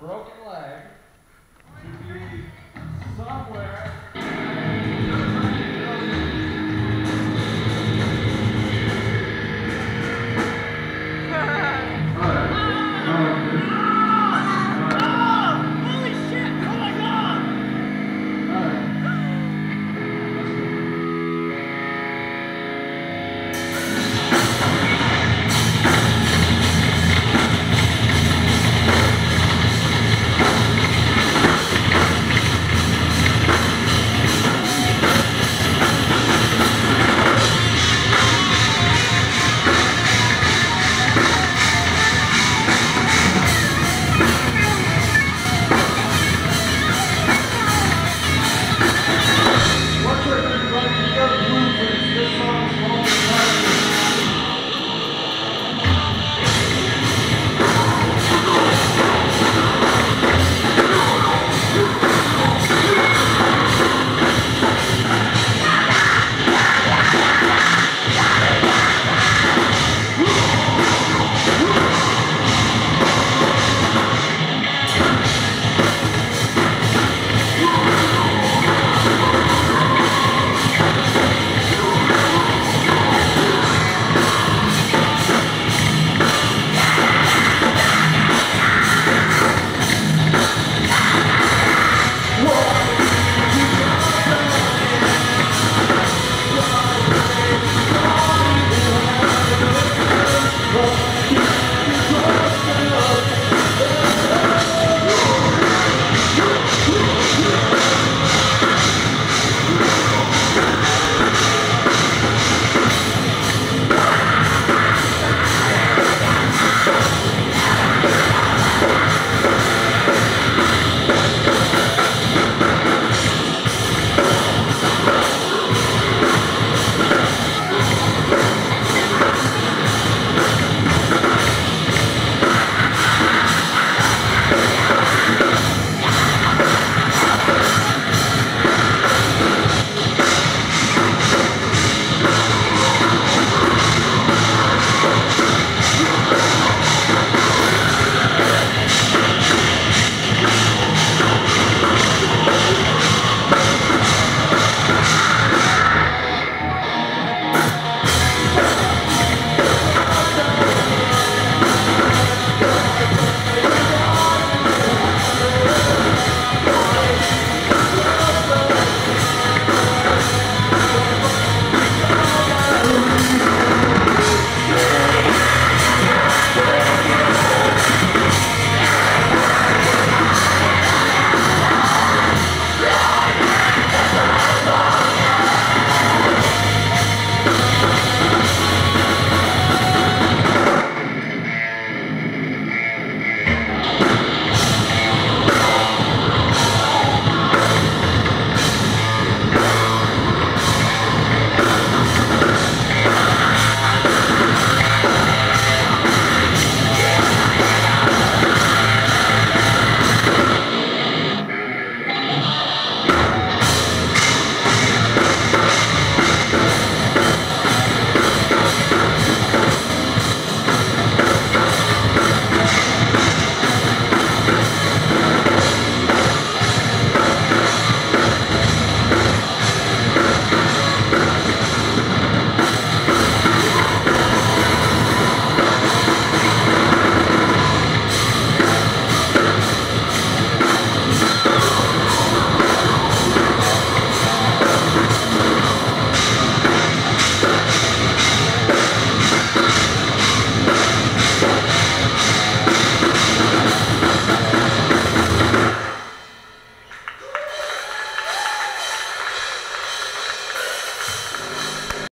broken leg. To be somewhere